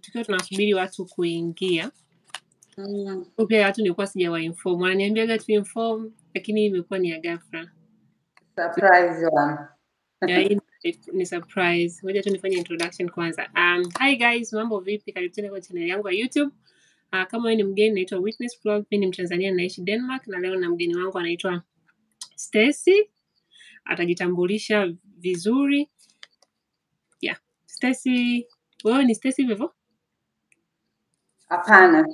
tukiwa tunasubiri watu kuingia. Mm. pia watu nilikuwa sijawainform. Wananiambiaga tuinform lakini imekuwa ni ya ghafla. Surprise one. Ya, ni- surprise. Ngoja tu nifanye introduction kwanza. Um, hi guys mambo vipi? Karibu tena kwa channel yangu ya youtube. Uh, kama wewe ni mgeni naitwa witness vlog. Mimi ni mtanzania naishi denmark na leo na mgeni wangu anaitwa stacy. Atajitambulisha vizuri. Yeah stacy. Wewe ni stacy vivo hivyo? Hapana,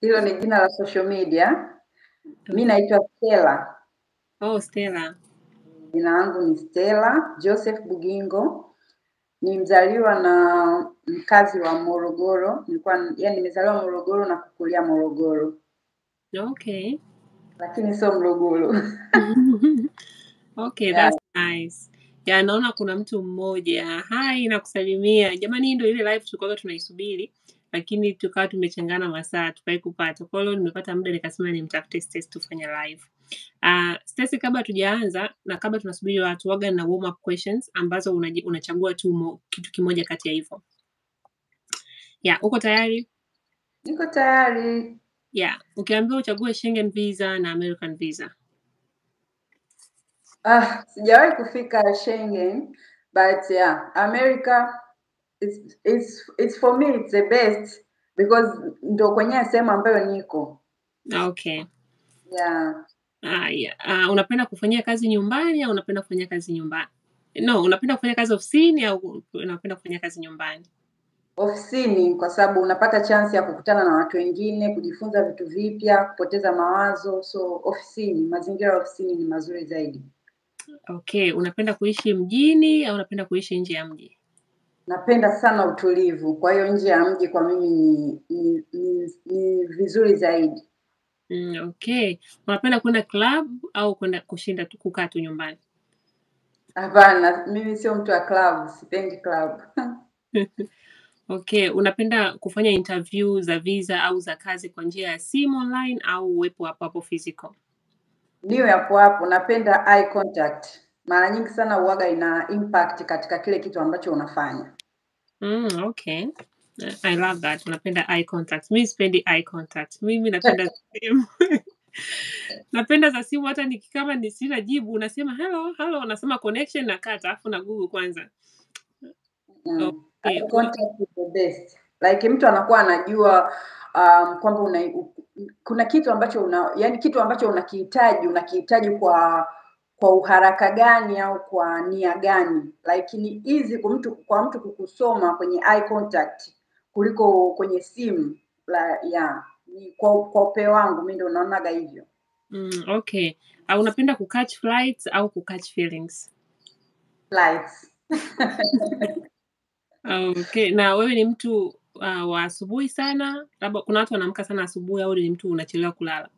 hilo ni jina la social media. Mi naitwa Stella, oh stella jina langu ni Stella Joseph Bugingo. Ni mzaliwa na mkazi wa Morogoro. Nilikuwa yani, nimezaliwa Morogoro na kukulia Morogoro, okay lakini sio Morogoro. okay Yeah. that's nice ya naona kuna mtu mmoja hai nakusalimia jamani hii ndio ile live tulikuwa tunaisubiri lakini tukawa tumechangana masaa tukai kupata. Kwa hiyo nimepata muda nikasema nimtafute Stacy tufanye live. Uh, Stacy kabla tujaanza na kabla tunasubiri watu waga na warm up questions ambazo unaji, unachagua tu mo, kitu kimoja kati ya hivyo. Ya uko tayari? Niko tayari. ya ukiambiwa uchague Schengen visa na American visa. Ah, sijawahi kufika Schengen, but yeah, America it's, it's, it's for me it's the best because ndo kwenye sehemu ambayo niko. okay Yeah. Ah, yeah. Ah, unapenda kufanyia kazi nyumbani au unapenda kufanyia kazi nyumbani? No, unapenda kufanya kazi ofisini au unapenda kufanya kazi nyumbani? ofisini kwa sababu unapata chance ya kukutana na watu wengine, kujifunza vitu vipya, kupoteza mawazo. So ofisini, mazingira ya ofisini ni mazuri zaidi. Okay, unapenda kuishi mjini au unapenda kuishi nje ya mji? Napenda sana utulivu, kwa hiyo nje ya mji kwa mimi ni, ni, ni, ni vizuri zaidi. Mm, okay. Unapenda kwenda club au kwenda kushinda tu kukaa tu nyumbani? Hapana, mimi sio mtu wa club, sipendi club. Okay, unapenda kufanya interview za visa au za kazi kwa njia ya simu online au uwepo hapo hapo physical? Niwe hapo hapo, napenda eye contact. Mara nyingi sana uwaga ina impact katika kile kitu ambacho unafanya. Mm, okay. I love that. Napenda eye contact. Mimi sipendi eye contact. Mimi napenda za simu. napenda za simu hata nikikama ni sina jibu unasema hello, hello, unasema connection na kata afu na Google kwanza. Mm. Okay. Eye contact is the best. Like mtu anakuwa anajua um, kwamba una, kuna kitu ambacho una, yani kitu ambacho unakihitaji unakihitaji kwa kwa uharaka gani au kwa nia gani. lakini hizi kwa mtu kwa mtu kukusoma kwenye eye contact kuliko kwenye simu la yeah. Ni kwa kwa upeo wangu mimi ndio naonaga hivyo. Mm, okay. Uh, unapenda kukatch flights au kukatch feelings? Flights. Okay. Na wewe ni mtu uh, wa asubuhi sana? Labda kuna watu wanaamka sana asubuhi au ni mtu unachelewa kulala?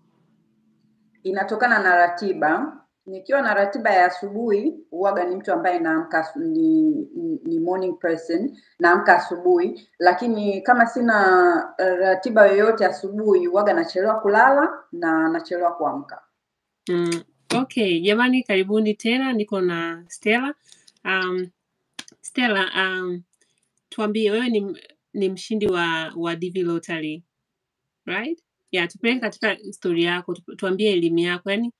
inatokana na ratiba. Nikiwa na ratiba ya asubuhi, huwaga ni mtu ambaye naamka ni, ni, ni morning person, naamka asubuhi. Lakini kama sina eh, ratiba yoyote asubuhi, huwaga nachelewa kulala na nachelewa kuamka. Mm, okay, jamani karibuni tena, niko na Stella. Um, Stella, um, tuambie wewe ni, ni mshindi wa, wa Lottery, right? Yeah, tupeleke katika historia yako, tu- tuambie elimu yako. Yaani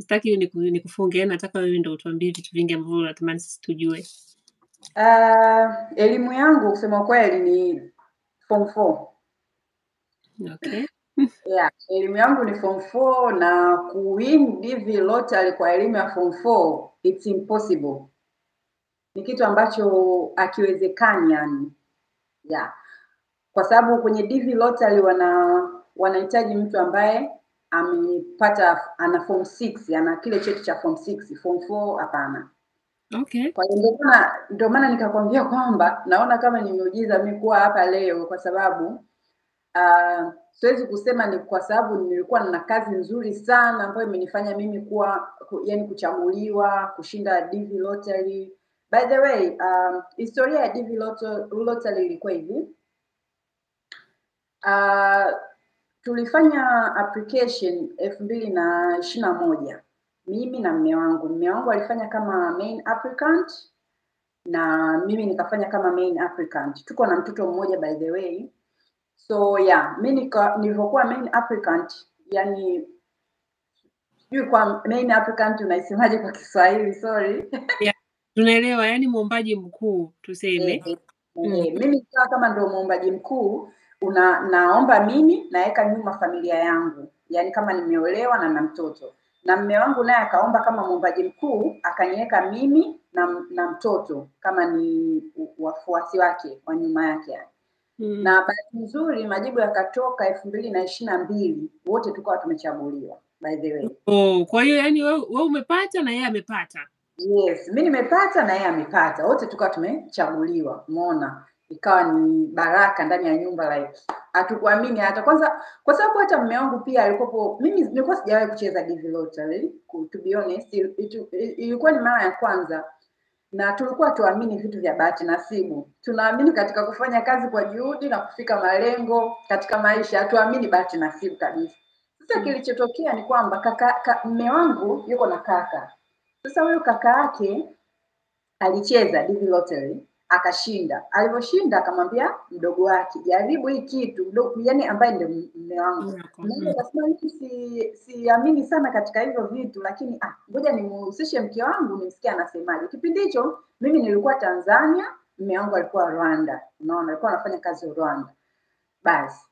sitaki niku- nikufunge, yaani nataka wewe ndio utuambie vitu vingi ambavyo unatamani sisi tujue. Uh, elimu yangu kusema kweli ni form four. Okay. Yeah, elimu yangu ni form 4 na kuwin DV lottery kwa elimu ya form 4 it's impossible. Ni kitu ambacho akiwezekani yani. Yeah. Kwa sababu kwenye DV lottery wana wanahitaji mtu ambaye amepata ana form 6, ana kile cheti cha form 6, form 4 hapana. Okay. Kwa hiyo ndio maana ndio maana nikakwambia kwamba naona kama ni miujiza mimi kuwa hapa leo kwa sababu uh, siwezi kusema ni kwa sababu nilikuwa na kazi nzuri sana ambayo imenifanya mimi kuwa ku, yani kuchaguliwa kushinda DV lottery. By the way, um, historia ya DV lottery ilikuwa hivi. Uh, tulifanya application elfu mbili na ishirini na moja mimi na mme wangu. Mme wangu alifanya kama main applicant na mimi nikafanya kama main applicant. Tuko na mtoto mmoja by the way. so yeah mi nilivyokuwa main applicant yani sijui kwa main applicant unaisemaje kwa kiswahili sorry yeah. tunaelewa yani mwombaji mkuu tuseme Eh, Mm. mimi nikawa kama ndio muombaji mkuu una naomba mimi naweka nyuma familia yangu yaani kama nimeolewa na na mtoto na mme wangu naye akaomba kama mwombaji mkuu akaniweka mimi na, na mtoto kama ni wafuasi wake wa nyuma yake yani. Mm. na bahati nzuri majibu yakatoka elfu mbili na ishirini na mbili wote tukawa tumechaguliwa by the way Oh, kwa hiyo yani wewe we umepata na yeye amepata Yes, mi nimepata na yeye amepata, wote tukawa tumechaguliwa. Umeona, ikawa ni baraka ndani ya nyumba like hatukuamini hata kwanza, kwa sababu hata mume wangu pia alikuwa, Mimi nilikuwa sijawahi kucheza divi lottery to be honest, ilikuwa ni mara ya kwanza na tulikuwa tuamini vitu vya bahati nasibu. Tunaamini katika kufanya kazi kwa juhudi na kufika malengo katika maisha, hatuamini bahati nasibu kabisa. Sasa Mm. kilichotokea ni kwamba kaka, ka, mme wangu yuko na kaka sasa huyo kaka yake alicheza divi lottery akashinda. Alivyoshinda akamwambia mdogo wake, jaribu hii kitu mdogo, yani ambaye ndio mume wangu. Mimi nasema Mm. akasema mimi si siamini sana katika hivyo vitu, lakini ah, ngoja nimuhusishe mke wangu nimsikie anasemaje. Kipindi hicho mimi nilikuwa Tanzania, mume wangu alikuwa Rwanda. Unaona, alikuwa anafanya kazi Rwanda. Basi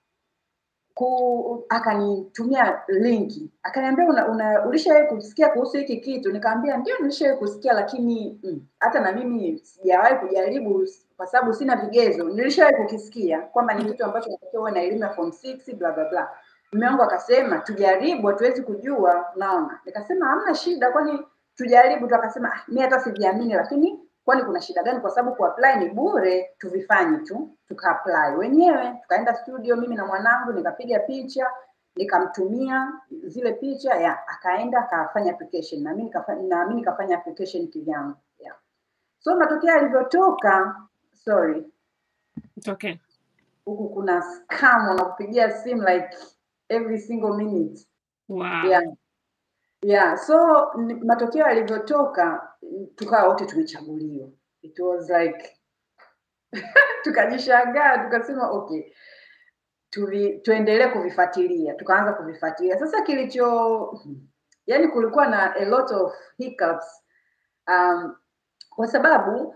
ku akanitumia linki. Akaniambia una, una ulishawahi kusikia kuhusu hiki kitu? Nikaambia ndio nilishawahi kusikia lakini mm, hata na mimi sijawahi kujaribu kwa sababu sina vigezo. Nilishawahi kukisikia kwamba ni kitu ambacho natakiwa uwe na elimu ya form 6 bla bla bla. Mume wangu akasema tujaribu hatuwezi kujua. Naona. Nikasema hamna shida kwani tujaribu? Tu akasema ah, mi hata sijiamini lakini kwani kuna shida gani kwa sababu kuapply ni bure tuvifanye tu tukaapply wenyewe tukaenda studio mimi na mwanangu nikapiga picha nikamtumia zile picha ya akaenda akafanya application na mimi nikafanya na mimi nikafanya application kivyangu yeah. so matokeo yalivyotoka sorry It's okay. huku kuna scam wanakupigia simu like every single minute Wow. yeah. Yeah, so matokeo yalivyotoka tukawa wote tumechaguliwa. It was like tukajishangaa tukasema okay, tuvi, tuendelee kuvifuatilia. Tukaanza kuvifuatilia. Sasa kilicho yani, kulikuwa na a lot of hiccups um, kwa sababu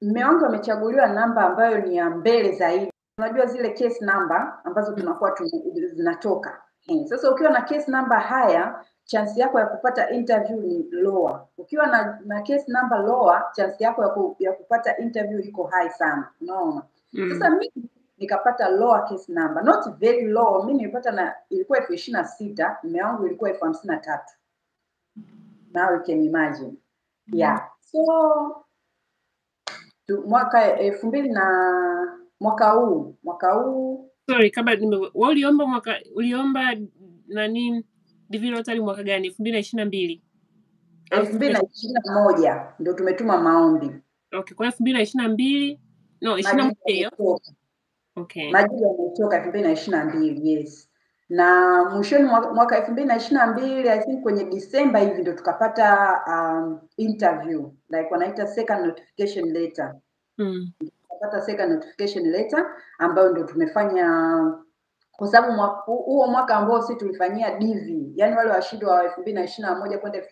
mme wangu amechaguliwa namba ambayo ni ya mbele zaidi. Unajua zile case number ambazo tunakuwa tu, zinatoka sasa ukiwa na case number haya chance yako ya kupata interview ni lower. Ukiwa na, na case number lower chance yako ya, ku, ya kupata interview iko high sana. Unaona? Sasa Mm. mimi nikapata lower case number, not very low. Mimi nilipata na ilikuwa elfu ishirini na sita, mume wangu ilikuwa elfu hamsini na tatu. Now you can imagine. Yeah. So tu, mwaka elfu mbili na mwaka huu mwaka huu Sorry, kabla nime uliomba mwaka uliomba nani DV lottery mwaka gani? elfu mbili na ishirini na mbili. Elfu mbili na ishirini na moja. Ndo tumetuma maombi, okay, kwa elfu mbili na ishirini na mbili. No ishirini na moja hiyo. Yametoka, okay. majibu yametoka elfu mbili na ishirini na mbili yes, na mwishoni mwaka elfu mbili na ishirini na mbili I think kwenye Disemba hivi ndo tukapata um, interview. Like wanaita second notification letter. Mm. tukapata second notification letter ambayo ndo tumefanya kwa sababu huo mwaka ambao sisi tulifanyia DV, yani wale washindi wa elfu mbili na ishirini na moja kwenda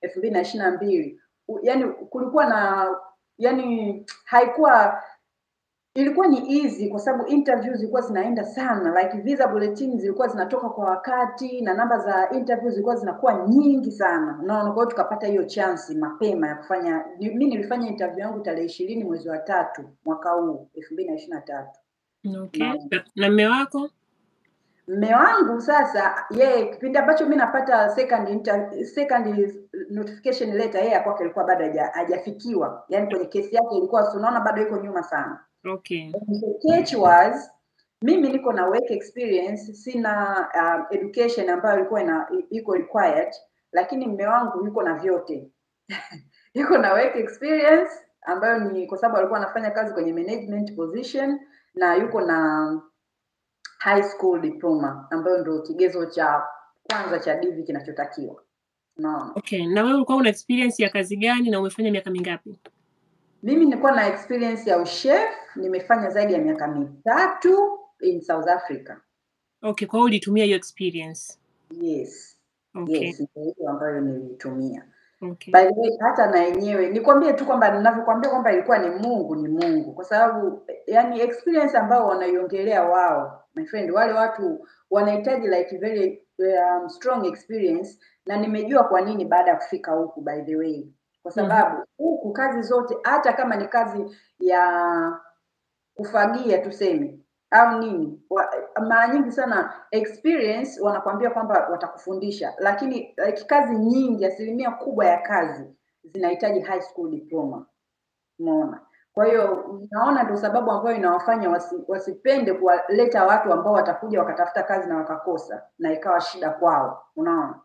elfu mbili na ishirini na mbili yani kulikuwa na yani haikuwa ilikuwa ni easy kwa sababu interviews zilikuwa zinaenda sana like visa bulletins zilikuwa zinatoka kwa wakati na namba za interviews zilikuwa zinakuwa nyingi sana unaona kwa hiyo tukapata hiyo chance mapema ya kufanya mi nilifanya interview yangu tarehe ishirini mwezi wa tatu mwaka huu elfu mbili na ishirini na tatu Okay. na mme wako? Mme wangu sasa yeye kipindi ambacho mi napata second inter, second notification letter yeye kwake alikuwa bado haja- hajafikiwa. Yani kwenye kesi yake ilikuwa unaona bado iko nyuma sana. Okay. the catch was mimi niko na work experience sina um, education ambayo ilikuwa ina iko required lakini mme wangu yuko na vyote. Yuko na work experience ambayo ni kwa sababu alikuwa anafanya kazi kwenye management position na yuko na high school diploma ambayo ndio kigezo cha kwanza cha DV kinachotakiwa unaona Okay. Na wewe ulikuwa una experience ya kazi gani na umefanya miaka mingapi? mimi nilikuwa na experience ya ushef nimefanya zaidi ya miaka mitatu in South Africa. Okay, kwa hiyo ulitumia hiyo experience. Yes. Okay. Yes, ndio hiyo ambayo niliitumia. Okay. By the way, hata na yenyewe nikwambie tu kwamba ninavyokwambia kwamba ilikuwa ni Mungu ni Mungu, kwa sababu yani experience ambayo wanaiongelea wao, my friend, wale watu wanahitaji like very um, strong experience, na nimejua kwa nini baada ya kufika huku, by the way, kwa Mhm. sababu huku mm -hmm. kazi zote, hata kama ni kazi ya kufagia tuseme au nini? Wa, mara nyingi sana experience wanakuambia kwamba watakufundisha lakini like, kazi nyingi asilimia kubwa ya kazi zinahitaji high school diploma. Umeona kwa hiyo naona ndio sababu ambayo inawafanya wasi, wasipende kuwaleta watu ambao watakuja wakatafuta kazi na wakakosa na ikawa shida kwao. Unaona?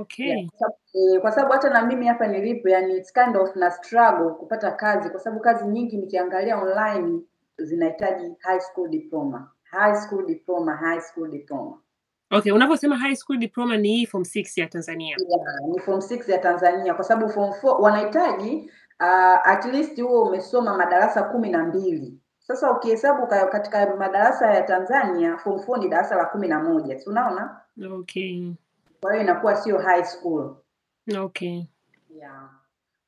Okay. Yeah, kwa sababu eh, kwa sababu hata na mimi hapa nilipo yani it's kind of na struggle kupata kazi kwa sababu kazi nyingi nikiangalia online zinahitaji high school diploma high school diploma high school diploma Okay, unaposema high school diploma ni hii form 6 ya Tanzania. yeah, ni form 6 ya Tanzania kwa sababu form 4 wanahitaji uh, at least huo umesoma madarasa kumi na mbili sasa ukihesabu ka- katika madarasa ya Tanzania form 4 ni darasa la kumi na moja si unaona Okay. kwa hiyo inakuwa sio high school Okay. yeah.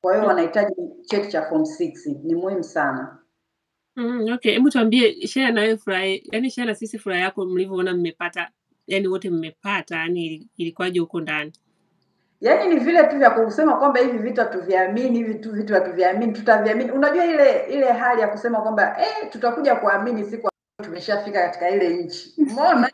kwa hiyo wanahitaji cheti cha form 6 ni muhimu sana Mm, okay, hebu tuambie share na wewe furaha, yani share na sisi furaha yako mlivyoona mmepata, yani wote mmepata, yani ili- ilikuwaje huko ndani? yaani ni vile tu vya kusema kwamba hivi vitu hatuviamini hivi tu vitu hatuviamini tutaviamini unajua ile ile hali ya kusema kwamba eh, tutakuja kuamini siku tumeshafika katika ile nchi. Umeona?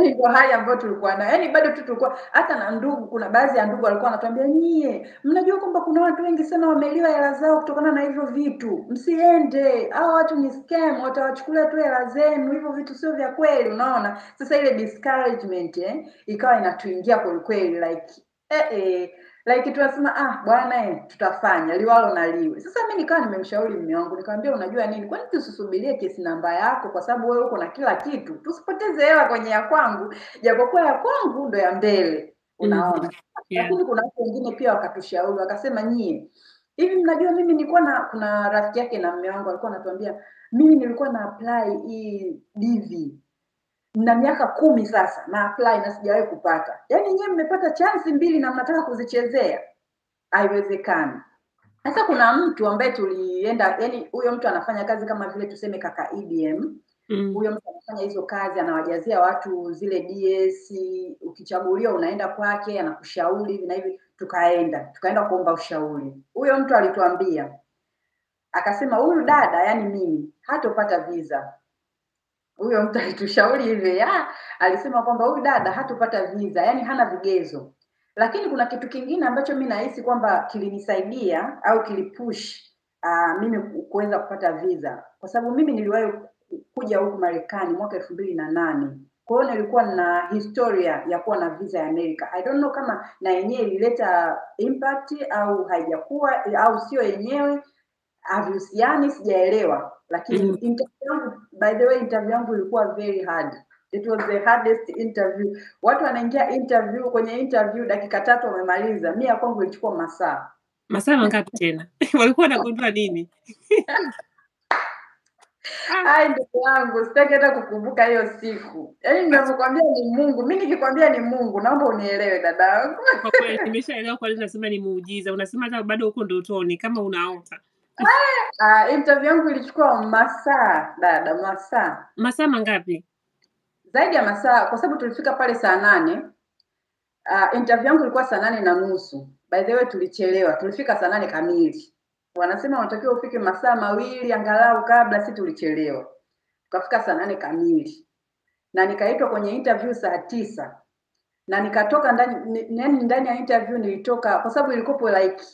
Hii ndio hali ambayo tulikuwa nayo. Yaani bado tu tulikuwa hata na ndugu kuna baadhi ya ndugu walikuwa wanatuambia nyie mnajua kwamba kuna watu wengi sana wameliwa hela zao kutokana na hivyo vitu. Msiende. Hao watu ni scam watawachukulia tu hela zenu. Hivyo vitu sio vya kweli. Unaona? Sasa ile discouragement eh, ikawa inatuingia kwelikweli like eh, eh, like tunasema ah bwana eh, tutafanya liwalo na liwe sasa mi nikawa nimemshauri mume wangu nikamwambia unajua nini kwani tusisubirie kesi namba yako kwa sababu wewe uko na kila kitu tusipoteze hela kwenye ya kwangu japokuwa ya kwangu ndo ya mbele unaona Mhm. Yeah. lakini kuna watu wengine pia wakatushauri wakasema nyie hivi mnajua mimi nilikuwa na kuna rafiki yake na mume wangu alikuwa anatuambia mimi nilikuwa na apply hii DV na miaka kumi sasa na apply na sijawahi kupata. Yaani nyewe mmepata chansi mbili na mnataka kuzichezea? Haiwezekani. Sasa kuna mtu ambaye tulienda yani huyo mtu anafanya kazi kama vile tuseme kaka EDM Mm. huyo mtu anafanya hizo kazi anawajazia watu zile DS ukichaguliwa unaenda kwake anakushauri hivi na hivi tukaenda tukaenda kuomba ushauri. Huyo mtu alituambia akasema huyu dada yani mimi hatopata visa huyo mtu alitushauri hivi ah, alisema kwamba huyu dada hatupata visa yani hana vigezo. Lakini kuna kitu kingine ambacho mi nahisi kwamba kilinisaidia au kilipush uh, mimi kuweza kupata visa. Kwa sababu mimi niliwahi kuja huku marekani mwaka elfu mbili na nane. Kwa hiyo nilikuwa na historia ya kuwa na visa ya amerika. I don't know kama na yenyewe ilileta impact au haijakuwa au sio yenyewe. Havihusiani sijaelewa lakini Mm. interview yangu by the way interview yangu ilikuwa very hard it was the hardest interview watu wanaingia interview kwenye interview dakika tatu wamemaliza mi ya kwangu ilichukua masaa Masaa mangapi tena? Walikuwa wanagundua nini? Ai ndugu yangu sitaki hata kukumbuka hiyo siku yaani ninavyokwambia ni mungu mi nikikwambia ni mungu naomba unielewe dada yangu kwa kweli nimeshaelewa kwa nini nasema ni muujiza. Unasema hata bado uko ndotoni kama unaota. Uh, interview yangu ilichukua masaa dada masaa. Masaa mangapi? zaidi ya masaa kwa sababu tulifika pale saa nane. Uh, interview yangu ilikuwa saa nane na nusu. By the way tulichelewa. Tulifika saa nane kamili. Wanasema unatakiwa ufike masaa mawili angalau kabla si tulichelewa. Tukafika saa nane kamili. Na nikaitwa kwenye interview saa tisa. Na nikatoka ndani ndani ya interview nilitoka kwa sababu ilikopo like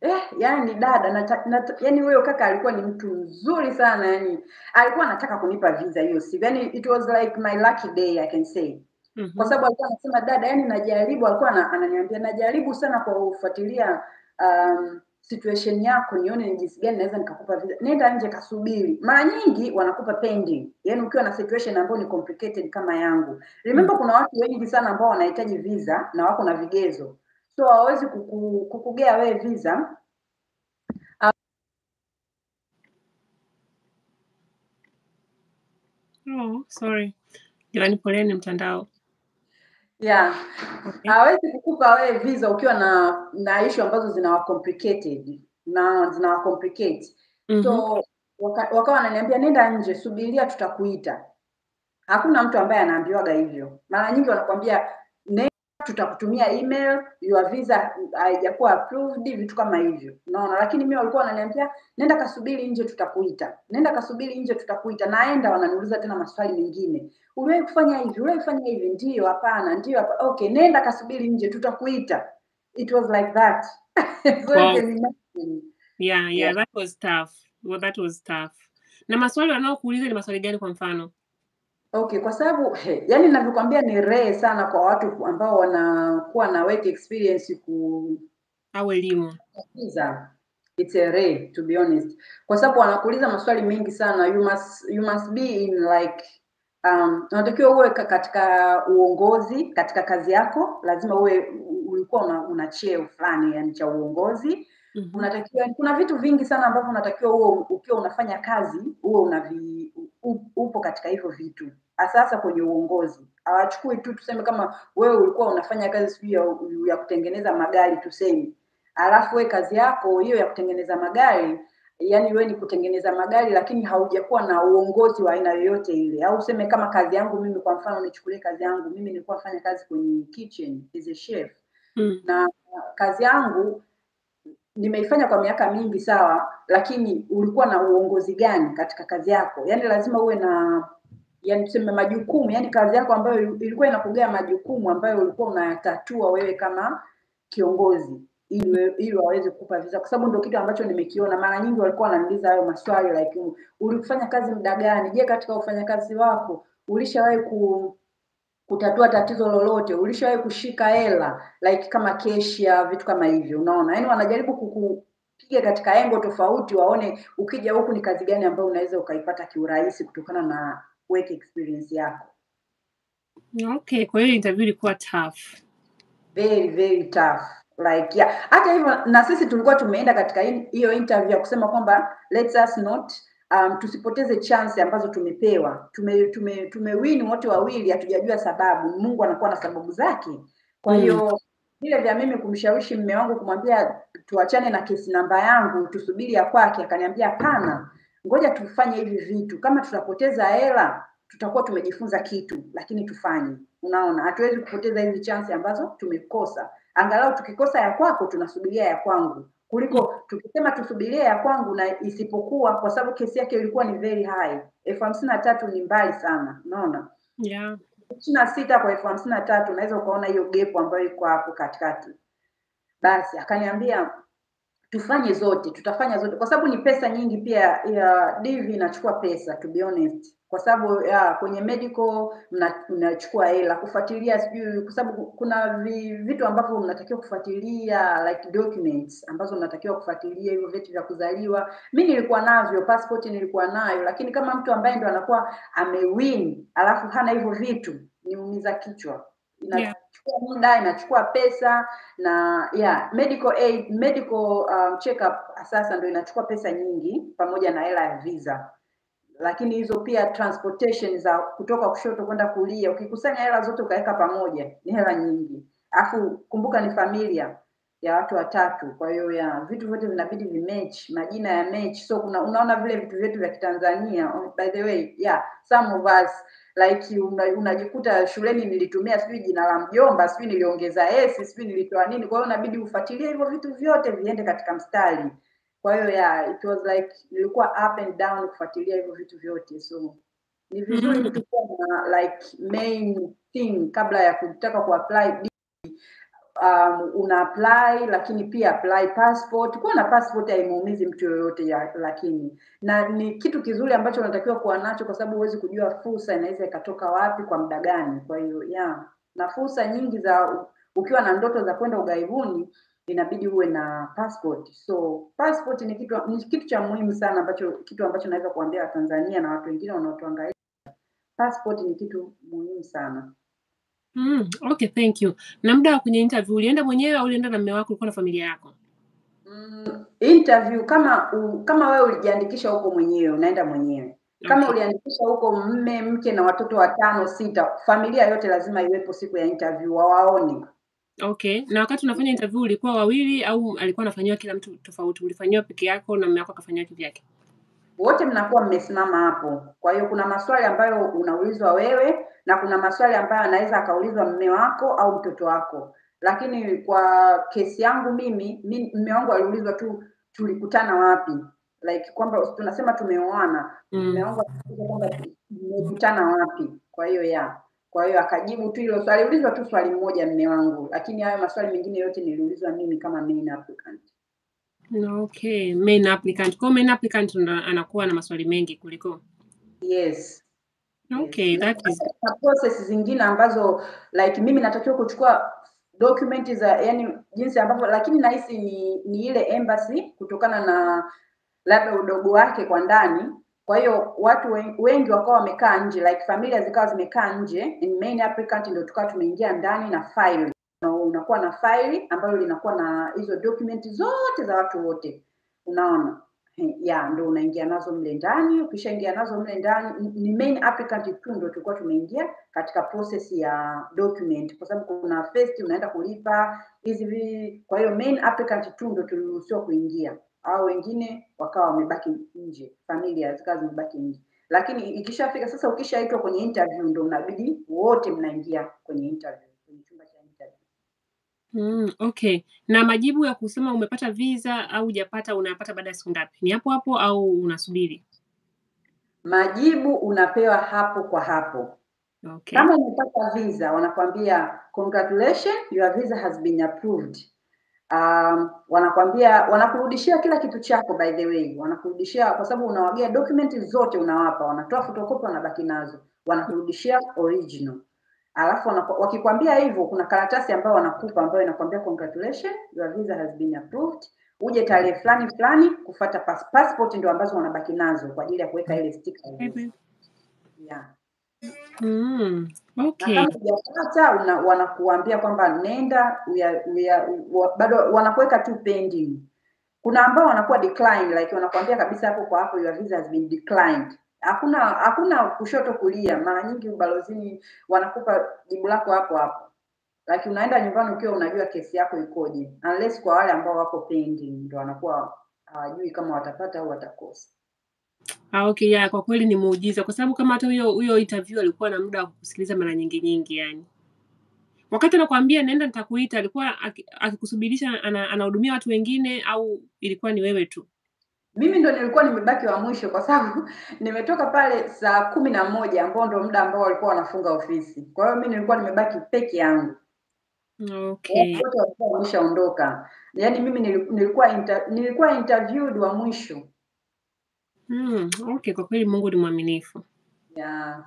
eh, yani dada nata, nata, yani huyo kaka alikuwa ni mtu mzuri sana yani alikuwa anataka kunipa visa hiyo siku yani it was like my lucky day i can say mm-hmm. kwa sababu alikuwa anasema dada, yani najaribu, alikuwa ana- ananiambia najaribu sana kwa kufuatilia um, situation yako nione ni jinsi gani naweza nikakupa visa. Nenda nje kasubiri. Mara nyingi wanakupa pending, yani ukiwa na situation ambayo ni complicated kama yangu. Remember, mm-hmm. kuna watu wengi sana ambao wanahitaji visa na wako na vigezo, so hawawezi kuku, kukugea wewe visa Oh, sorry. Jamani poleni mtandao. yeah Okay. hawezi kukupa wewe visa ukiwa na na issue ambazo zinawa complicated na zinawa complicate Mm -hmm. so waka, wakawa wananiambia nenda nje subiria tutakuita hakuna mtu ambaye anaambiwaga hivyo mara nyingi wanakwambia nenda tutakutumia email your visa haijakuwa approved vitu kama hivyo unaona lakini mimi walikuwa wananiambia nenda kasubiri nje tutakuita nenda kasubiri nje tutakuita naenda wananiuliza tena maswali mengine uliwahi kufanya hivi uliwahi kufanya hivi ndio hapana ndio hapa okay nenda kasubiri nje tutakuita it was like that so Wow. Yeah, yeah, yeah. that was tough. Well, that was tough. Na maswali wanaokuuliza ni maswali gani kwa mfano? Okay, kwa sababu he, yani ninavyokwambia ni rare sana kwa watu ambao wanakuwa na work experience ku Au elimu? kuuliza. It's a rare to be honest. Kwa sababu wanakuuliza maswali mengi sana. You must you must be in like um, unatakiwa uwe katika uongozi katika kazi yako, lazima uwe ulikuwa una, una cheo fulani yani cha uongozi mm -hmm. unatakiwa kuna vitu vingi sana ambavyo unatakiwa uwe ukiwa unafanya kazi uwe unavi upo katika hivyo vitu. Sasa kwenye uongozi. Awachukui tu tuseme kama wewe ulikuwa unafanya kazi sijui ya, ya kutengeneza magari tuseme. Alafu we kazi yako hiyo ya kutengeneza magari yani wewe ni kutengeneza magari lakini haujakuwa na uongozi wa aina yoyote ile. Au useme kama kazi yangu mimi kwa mfano nichukulie kazi yangu mimi nilikuwa nafanya kazi kwenye kitchen as a chef. Mm. na kazi yangu nimeifanya kwa miaka mingi sawa, lakini ulikuwa na uongozi gani katika kazi yako? Yaani lazima uwe na yani tuseme majukumu, yani kazi yako ambayo ilikuwa inakugea majukumu ambayo ulikuwa unayatatua wewe kama kiongozi ili ili waweze kukupa visa, kwa sababu ndio kitu ambacho nimekiona. Mara nyingi walikuwa wananiuliza hayo maswali like ulifanya kazi muda gani? Je, katika ufanyakazi wako ulishawahi ku kutatua tatizo lolote, ulishawahi kushika hela like kama kesha, vitu kama hivyo, unaona? Yaani wanajaribu kukupiga katika engo tofauti, waone ukija huku ni kazi gani ambayo unaweza ukaipata kiurahisi kutokana na work experience yako. Okay, kwa hiyo interview ilikuwa tough. very very tough like yeah. Hata hivyo na sisi tulikuwa tumeenda katika hi- hiyo interview ya kusema kwamba let us not um, tusipoteze chance ambazo tumepewa. Tume tume tumewini wote wawili, hatujajua sababu. Mungu anakuwa na sababu zake. Kwa hiyo Mm. vile vya mimi kumshawishi mme wangu kumwambia tuachane na kesi namba yangu tusubiri ya kwake, akaniambia hapana, ngoja tufanye hivi vitu. Kama tutapoteza hela tutakuwa tumejifunza kitu, lakini tufanye. Unaona, hatuwezi kupoteza hizi chance ambazo tumekosa. Angalau tukikosa ya kwako, tunasubiria ya kwangu, kuliko tukisema tusubirie ya kwangu na isipokuwa, kwa sababu kesi yake ilikuwa ni very high. elfu hamsini na tatu ni mbali sana, unaona Yeah. ishirini na sita kwa elfu hamsini na tatu unaweza ukaona hiyo gap ambayo iko hapo katikati. Basi akaniambia tufanye zote, tutafanya zote kwa sababu ni pesa nyingi pia. Ya DV inachukua pesa to be honest, kwa sababu ya kwenye medical mnachukua mna- hela kufuatilia, sijui kwa sababu kuna vi, vitu ambavyo mnatakiwa kufuatilia like documents ambazo mnatakiwa kufuatilia, hivyo vyeti vya kuzaliwa. Mi nilikuwa navyo, passport nilikuwa nayo, lakini kama mtu ambaye ndo anakuwa amewin alafu hana hivyo vitu, niumiza kichwa Yeah. Inachukua muda, inachukua pesa na yeah, medical aid, medical um, check up sasa ndio inachukua pesa nyingi pamoja na hela ya visa, lakini hizo pia transportation za kutoka kushoto kwenda kulia, ukikusanya hela zote ukaweka pamoja ni hela nyingi, alafu kumbuka ni familia ya watu watatu, kwa hiyo ya vitu vyote vinabidi vimatch, majina ya match. So kuna unaona vile vitu vyetu vya Kitanzania, by the way yeah, some of us like una, unajikuta shuleni nilitumia sijui jina la mjomba, sijui niliongeza s, sijui nilitoa nini. Kwa hiyo inabidi ufuatilie hivyo vitu vyote viende katika mstari. Kwa hiyo yeah, it was like nilikuwa up and down kufuatilia hivyo vitu vyote, so ni vizuri na like main thing kabla ya kutaka kuapply um, una apply lakini pia apply passport. Kuwa na passport haimuumizi mtu yoyote ya, lakini na ni kitu kizuri ambacho unatakiwa kuwa nacho, kwa sababu huwezi kujua fursa inaweza ikatoka wapi kwa muda gani. Kwa hiyo yeah, na fursa nyingi za ukiwa na ndoto za kwenda ughaibuni inabidi uwe na passport. So passport ni kitu ni kitu cha muhimu sana ambacho kitu ambacho naweza kuambia Watanzania na watu wengine wanaotuangalia. Passport ni kitu muhimu sana. Mm. Okay, thank you. Na muda wa kwenye interview ulienda mwenyewe au ulienda na mume wako, ulikuwa na familia yako? Mm, interview kama u, kama wewe ulijiandikisha huko mwenyewe, unaenda mwenyewe. Kama Okay. uliandikisha huko mme, mke na watoto watano, sita, familia yote lazima iwepo siku ya interview wawaone. Okay. Na wakati unafanya interview ulikuwa wawili au alikuwa anafanyiwa kila mtu tofauti? Ulifanyiwa peke yako na mume wako akafanyiwa kivyake? Wote mnakuwa mmesimama hapo. Kwa hiyo kuna maswali ambayo unaulizwa wewe na kuna maswali ambayo anaweza akaulizwa mme wako au mtoto wako. Lakini kwa kesi yangu mimi, mi- mme wangu aliulizwa tu tulikutana wapi, like kwamba tunasema tumeoana. Mme Mm. wangu kwamba tumekutana wapi. Kwa hiyo ya kwa hiyo akajibu tu hilo swali, aliulizwa tu swali moja mme wangu, lakini hayo maswali mengine yote niliulizwa mimi kama main applicant. Okay. Main applicant. Kwa main applicant ndo anakuwa na maswali mengi kuliko. Yes. Okay, that is process zingine ambazo like mimi natakiwa kuchukua document za yani jinsi ambavyo, lakini nahisi ni, ni ile embassy kutokana na labda udogo wake kwa ndani. Kwa hiyo watu wen- wengi wakawa wamekaa nje, like familia zikawa zimekaa nje, and main applicant ndio tukawa tumeingia ndani na file. Na unakuwa na faili ambalo linakuwa na hizo document zote za watu wote, unaona ya ndo unaingia nazo mle ndani. Ukishaingia nazo mle ndani, ni- main applicant tu ndo tulikuwa tumeingia katika process ya document, kwa sababu kuna first unaenda kulipa hizi. Kwa hiyo main applicant tu ndo tuliruhusiwa kuingia, au wengine wakawa wamebaki nje, familia zikawa zimebaki nje. Lakini ikishafika sasa, ukishaitwa kwenye interview, ndo mnabidi wote mnaingia kwenye interview, kwenye chumba cha interview. Mm, okay. Na majibu ya kusema umepata visa au hujapata unayapata baada ya siku ngapi? Ni hapo hapo au unasubiri? Majibu unapewa hapo kwa hapo. Okay. Kama umepata visa, wanakwambia congratulations, your visa has been approved. Um, wanakwambia wanakurudishia kila kitu chako by the way, wanakurudishia kwa sababu unawagea document zote unawapa, wanatoa photocopy wanabaki nazo, wanakurudishia original. Alafu wakikwambia hivyo, kuna karatasi ambayo wanakupa ambayo inakwambia congratulations, your visa has been approved. Uje tarehe fulani fulani kufata pass passport, ndio ambazo wanabaki nazo kwa ajili ya kuweka ile sticker. hiyo. Yeah. Mm, na okay. kama hujapata una- wanakuambia kwamba nenda uya, uya, wa, bado wanakuweka tu pending. Kuna ambao wanakuwa decline like wanakuambia kabisa hapo kwa hapo your visa has been declined. Hakuna hakuna kushoto kulia. Mara nyingi ubalozini wanakupa jibu lako hapo hapo, lakini unaenda nyumbani ukiwa unajua kesi yako ikoje, unless kwa wale ambao wako pending ndio wanakuwa hawajui kama watapata au watakosa. Ah, okay, ya, kwa kweli ni muujiza kwa sababu kama hata huyo huyo interview alikuwa na muda wa kusikiliza mara nyingi nyingi yani. Wakati anakuambia naenda nitakuita, alikuwa aki- akikusubirisha ana- anahudumia watu wengine au ilikuwa ni wewe tu? Mimi ndo nilikuwa nimebaki wa mwisho kwa sababu nimetoka pale saa kumi na moja ambao ndo muda ambao walikuwa wanafunga ofisi. Kwa hiyo mi nilikuwa nimebaki peke yangu, Okay. wote walikuwa wameshaondoka. Yaani mimi nili- nilikuwa inter, nilikuwa interviewed wa mwisho Mm, okay, kwa kweli Mungu ni mwaminifu. Yeah.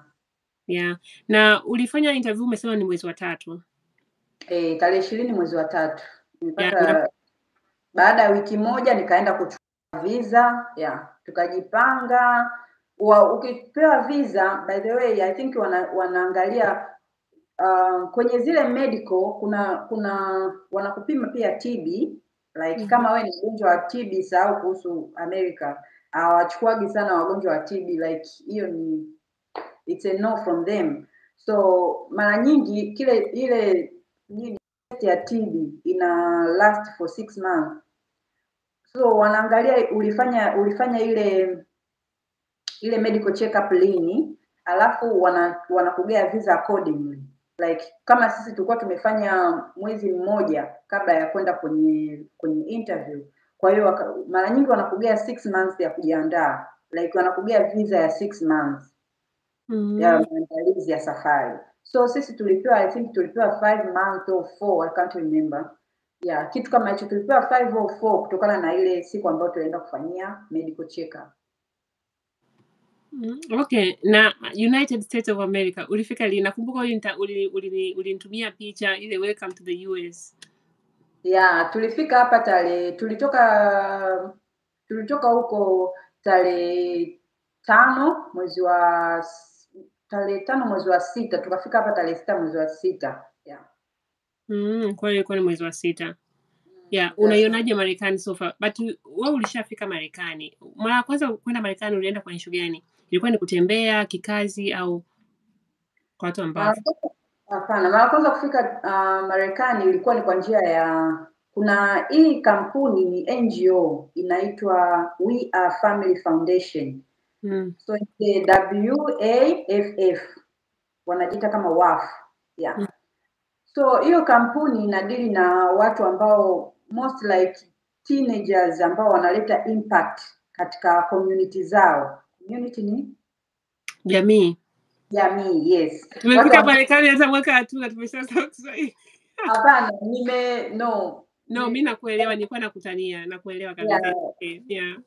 Yeah. Na ulifanya interview umesema ni mwezi wa tatu. eh, tarehe ishirini mwezi wa tatu Yeah. Baada ya wiki moja nikaenda kuchukua visa ya tukajipanga. Wa, ukipewa visa by the way I think wana, wanaangalia uh, kwenye zile medical kuna kuna wanakupima pia TB like mm-hmm. kama wewe ni mgonjwa wa TB, sahau kuhusu America hawachukuagi sana wagonjwa wa TB like hiyo ni it's a no from them. So mara nyingi kile ile nini ya TB ina last for six months, so wanaangalia ulifanya ulifanya ile ile medical check up lini, alafu wana wanakugea visa accordingly. Like kama sisi tulikuwa tumefanya mwezi mmoja kabla ya kwenda kwenye kwenye interview, kwa hiyo mara nyingi wanakugea six months ya kujiandaa, like wanakugea visa ya six months mm. ya maandalizi ya safari. So sisi tulipewa I think tulipewa five months or four, I can't remember. Yeah, kitu kama hicho tulipewa five or four kutokana na ile siku ambayo tulienda kufanyia medical check up. Mm, Okay, na United States of America ulifika lini? Nakumbuka ulinitumia uli- uli- ulinitumia picha ile welcome to the US. Yeah, tulifika hapa tarehe tulitoka tulitoka huko tale tano mwezi wa tale tarehe tano mwezi wa sita tukafika hapa tale sita mwezi wa sita. Mm, kwa hiyo ilikuwa ni mwezi wa sita. Mm, Yeah, unaionaje Marekani so far? But wewe ulishafika Marekani. Mara ya kwanza kwenda Marekani ulienda kwa issue gani? ilikuwa ni kutembea kikazi au kwa watu ambao Hapana, mara ya kwanza kufika uh, Marekani ilikuwa ni kwa njia ya kuna hii kampuni ni NGO inaitwa We Are Family Foundation. mm. So WAFF wanajiita kama WAF. Yeah. Mm. So hiyo kampuni inadili na watu ambao most like teenagers ambao wanaleta impact katika community zao. Community ni jamii jamii, yes. Tumefika marekani hata mwaka hatuna tumeshasahau kiswahili hapana, nime no no mi nakuelewa nilikuwa nakutania nakuelewa yeah, kabisa okay. yeah.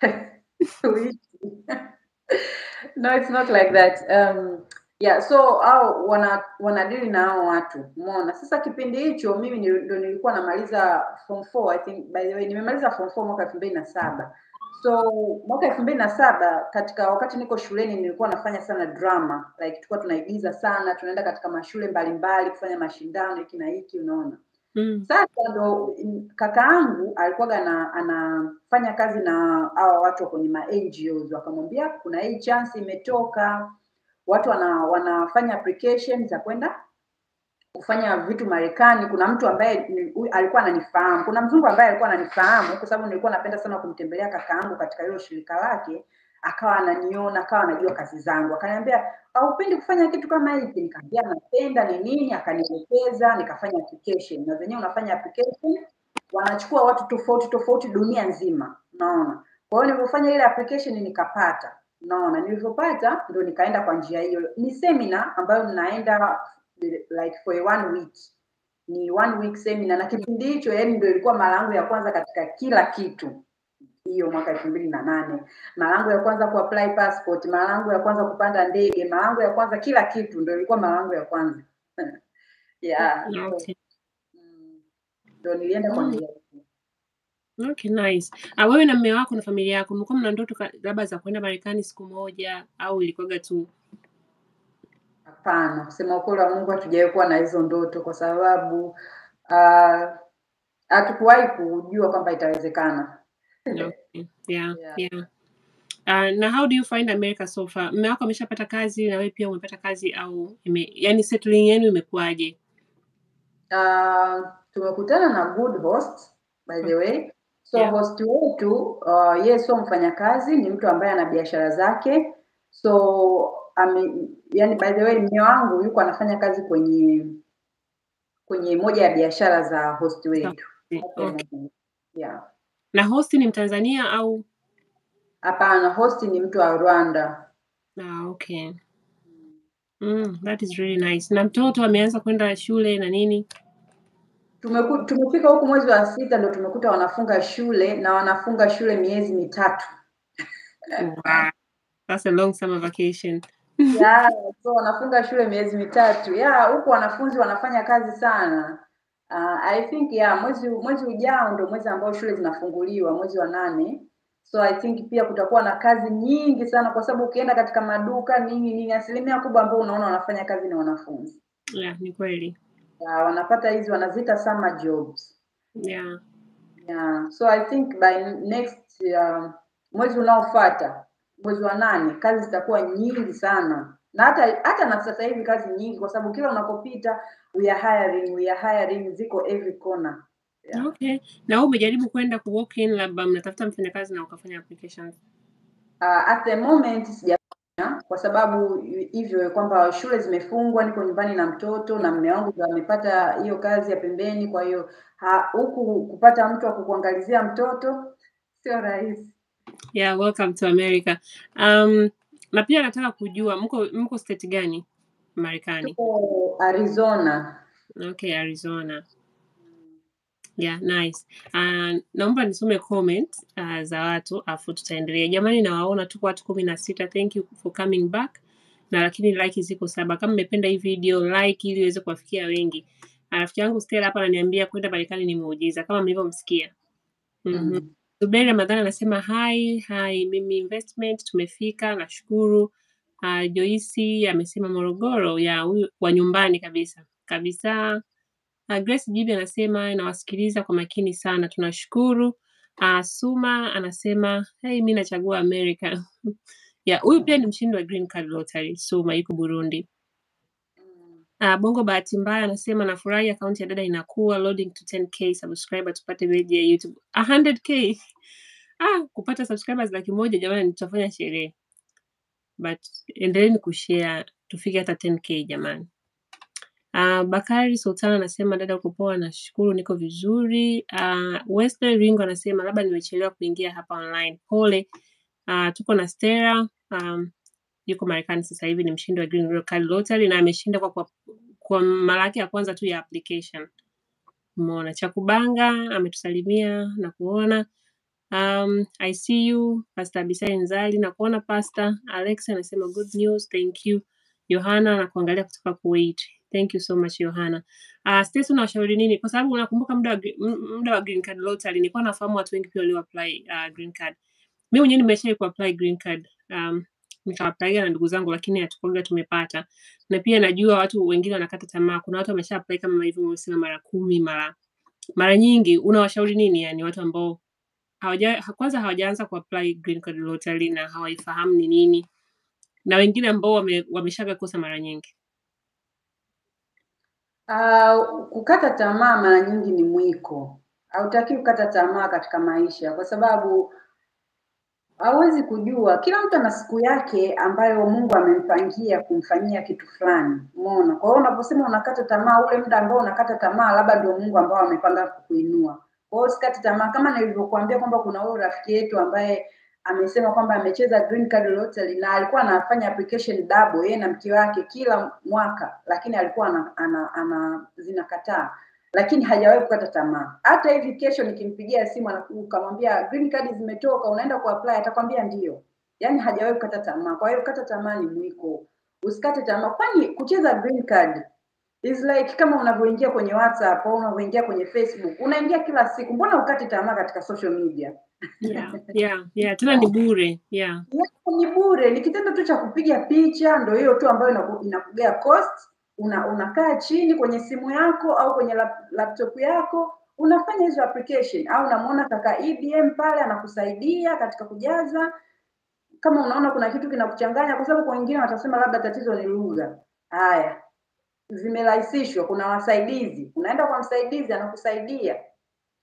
No, it's not like that. Um, yeah, so au wana wanadili na hao watu umeona. Sasa kipindi hicho mimi ndo nilikuwa namaliza form 4 I think by the way nimemaliza form 4 mwaka elfu mbili na saba so mwaka elfu mbili na saba katika wakati niko shuleni nilikuwa nafanya sana drama like tulikuwa tunaigiza sana tunaenda katika mashule mbalimbali kufanya mashindano hiki na hiki unaona mm. sasa ndo kaka yangu alikuwaga na anafanya kazi na hawa watu wa kwenye ma NGOs wakamwambia kuna hii chance imetoka, watu wana, wanafanya application za kwenda kufanya vitu Marekani. Kuna mtu ambaye alikuwa ananifahamu, kuna mzungu ambaye alikuwa ananifahamu kwa sababu nilikuwa napenda sana kumtembelea kakaangu katika hilo shirika lake, akawa ananiona, akawa anajua kazi zangu, akaniambia haupendi kufanya kitu kama hiki? Nikamwambia napenda, ni nini? Akanielekeza, nikafanya application, na zenyewe unafanya application, wanachukua watu tofauti tofauti dunia nzima, unaona. Kwa hiyo nilipofanya ile application nikapata, unaona. Nilivyopata ndo nikaenda kwa njia hiyo. Ni semina ambayo ninaenda like for one week ni one week seminar na kipindi hicho yani ndo ilikuwa mara yangu ya kwanza katika kila kitu hiyo mwaka elfu mbili na nane mara yangu ya kwanza kuapply passport mara yangu ya kwanza kupanda ndege mara yangu ya kwanza kila kitu ndo ilikuwa mara yangu ya kwanza yeah okay. mm, ndio nilienda kwa njia hiyo. Okay, nice. Ah, wewe na mume wako na familia yako mlikuwa mna ndoto ka- labda za kwenda Marekani siku moja au ilikuwaga tu hapana kusema ukweli wa mungu hatujawahi kuwa na hizo ndoto kwa sababu ah, hatukuwahi kujua kwamba itawezekana okay. Yeah, yeah. yeah. Uh, na how do you find America so far? Mume wako ameshapata kazi na wewe pia umepata kazi au ime, yani settling yenu imekuwaje? Uh, tumekutana na good host by the way so Yeah. host wetu uh, yeye sio mfanyakazi ni mtu ambaye ana biashara zake so ame, yani by the way mme wangu yuko anafanya kazi kwenye kwenye moja ya biashara za host wetu Okay. yeah Na host ni Mtanzania au? hapana host ni mtu wa Rwanda Ah, okay. Mm, that is really nice. Na mtoto ameanza kwenda shule na nini? Tumeku, tumefika huku mwezi wa sita ndo tumekuta wanafunga shule na wanafunga shule miezi mitatu Wow. That's a long summer vacation. yeah, so wanafunga shule miezi mitatu yeah, huku wanafunzi wanafanya kazi sana uh, I think yeah, mwezi mwezi ujao ndo mwezi ambao shule zinafunguliwa mwezi wa nane so I think pia kutakuwa na kazi nyingi sana kwa sababu ukienda katika maduka nini nini asilimia kubwa ambao unaona wanafanya kazi ni wanafunzi Yeah, ni kweli. Yeah, wanapata hizi wanazita summer jobs Yeah. Yeah, so I think by next uh, mwezi unaofuata mwezi wa nane kazi zitakuwa nyingi sana na hata hata na sasa hivi kazi nyingi kwa sababu kila unapopita we are hiring, we are hiring ziko every corner. Yeah. Okay. Na wewe umejaribu kwenda ku walk in labda mnatafuta mfanyakazi na ukafanya applications. Uh, at the moment sijafanya kwa sababu hivyo kwamba shule zimefungwa, niko nyumbani na mtoto na mume wangu ndo amepata hiyo kazi ya pembeni, kwa hiyo huku kupata mtu wa kukuangalizia mtoto sio rahisi. Yeah, welcome to America. Um, na pia nataka kujua mko mko state gani Marekani? Tuko Arizona. Okay, Arizona. Yeah, nice. Uh, naomba nisome comment uh, za watu afu tutaendelea. Jamani, nawaona tuko watu kumi na sita. Thank you for coming back. Na lakini like ziko saba. Kama mmependa hii video like ili iweze kuwafikia wengi. Ah, Rafiki yangu Stella hapa ananiambia kwenda Marekani ni muujiza kama mlivyomsikia. Mhm. Mm. Zuberi Ramadhani anasema hi, hi, mimi investment tumefika, nashukuru. Uh, Joyce amesema Morogoro, ya huyu wa nyumbani kabisa kabisa. Uh, Grace Jibi anasema nawasikiliza kwa makini sana, tunashukuru. Uh, Suma anasema hey, mi nachagua America. yeah, huyu pia ni mshindi wa Green Card Lottery. Suma yuko Burundi. Uh, Bongo bahati mbaya anasema nafurahi akaunti ya dada inakuwa loading to 10k subscriber tupate beji ya YouTube 100k. Ah, kupata subscribers laki moja jamani, tutafanya sherehe, but endeleeni kushare tufike hata 10k jamani. Uh, Bakari Sultana anasema dada uko poa, nashukuru niko vizuri. Uh, Wesley Ringo anasema labda nimechelewa kuingia hapa online, pole. Uh, tuko na Stera um, yuko Marekani sasa hivi, ni mshindi wa Green Card Lottery na ameshinda kwa, kwa, kwa mara yake ya kwanza tu ya application. Umeona, Chakubanga ametusalimia na kuona. Um, I see you Pastor Abisai Nzali na kuona Pastor Alex anasema good news, thank you. Yohana anakuangalia kutoka Kuwait. Thank you so much Yohana. Uh, Stacy unawashauri nini? Kwa sababu unakumbuka muda wa muda wa Green Card Lottery nilikuwa nafahamu watu wengi pia walio apply uh, Green Card. Mimi mwenyewe nimeshawahi ku apply Green Card. Um, nikaapply na ndugu zangu lakini hatukuanga tumepata. Na pia najua watu wengine wanakata tamaa. Kuna watu wamesha apply kama hivyo umesema mara kumi, mara mara nyingi. Unawashauri nini yani watu ambao hawaja kwanza hawajaanza kuapply Green Card Lottery na hawaifahamu ni nini, na wengine ambao wame, wameshaga kosa mara nyingi. Uh, kukata tamaa mara nyingi ni mwiko. Hautaki kukata tamaa katika maisha kwa sababu hauwezi kujua. Kila mtu ana siku yake ambayo Mungu amempangia kumfanyia kitu fulani, umeona. Kwa hiyo unaposema unakata tamaa, ule muda ambao unakata tamaa, labda ndio Mungu ambao amepanga kukuinua. Kwa hiyo usikate tamaa, kama nilivyokuambia kwamba kuna huyo rafiki yetu ambaye amesema kwamba amecheza Green Card Lottery na alikuwa anafanya application double yeye na mke wake kila mwaka, lakini alikuwa ana, ana, ana zinakataa lakini hajawahi kukata tamaa. Hata hivi kesho nikimpigia simu ukamwambia green card zimetoka, unaenda kuapply, atakwambia ndio. Yani hajawahi kukata tamaa. Kwa hiyo kata tamaa ni mwiko, usikate tamaa, kwani kucheza green card is like kama unavyoingia kwenye WhatsApp au unavyoingia kwenye Facebook, unaingia kila siku. Mbona ukati tamaa katika social media? Yeah, yeah, yeah. Tena ni bure. Yeah. Yeah, ni bure, ni kitendo tu cha kupiga picha, ndio hiyo tu ambayo inaku- inakugea cost. Una, unakaa chini kwenye simu yako au kwenye lap, laptop yako unafanya hizo application, au unamwona kaka EBM pale anakusaidia katika kujaza. Kama unaona kuna kitu kinakuchanganya, kwa sababu kwa wengine watasema labda tatizo ni lugha. Haya, zimerahisishwa, kuna wasaidizi, unaenda kwa msaidizi anakusaidia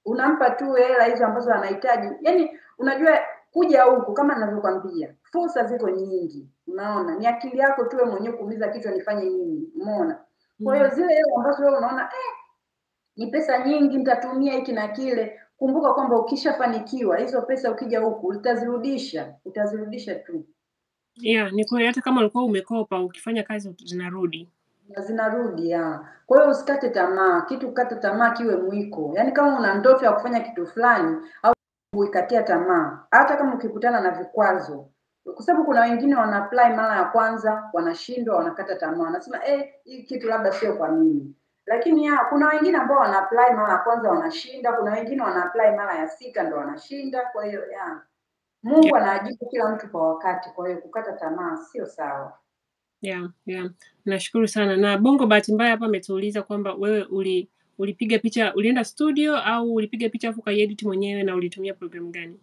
unampa tu hela hizo ambazo anahitaji. Yani unajua kuja huku kama ninavyokwambia, fursa ziko nyingi. Unaona, ni akili yako tu wewe mwenyewe kuumiza kichwa nifanye nini, umeona? Kwa hiyo Mm. zile hela ambazo wewe unaona eh, ni pesa nyingi, nitatumia hiki na kile, kumbuka kwamba ukishafanikiwa hizo pesa ukija huku utazirudisha, utazirudisha tu Yeah, ni kweli hata kama ulikuwa umekopa ukifanya kazi zinarudi. Na zinarudi ya. Kwa hiyo usikate tamaa, kitu kukata tamaa kiwe mwiko. Yaani kama una ndoto ya kufanya kitu fulani au kuikatia tamaa, hata kama ukikutana na vikwazo, kwa sababu kuna wengine wana apply mara ya kwanza wanashindwa, wanakata tamaa, wanasema eh, hii kitu labda sio kwa mimi. Lakini ya, kuna wengine ambao wana apply mara ya kwanza wanashinda, kuna wengine wana apply mara ya sita ndo wanashinda. Kwa hiyo ya, Mungu Yeah, anajibu kila mtu kwa wakati, kwa hiyo kukata tamaa sio sawa. Yeah, yeah. Nashukuru sana. Na Bongo bahati mbaya hapa ametuuliza kwamba wewe uli ulipiga picha, ulienda studio au ulipiga picha afu ukaiedit mwenyewe na ulitumia programu gani?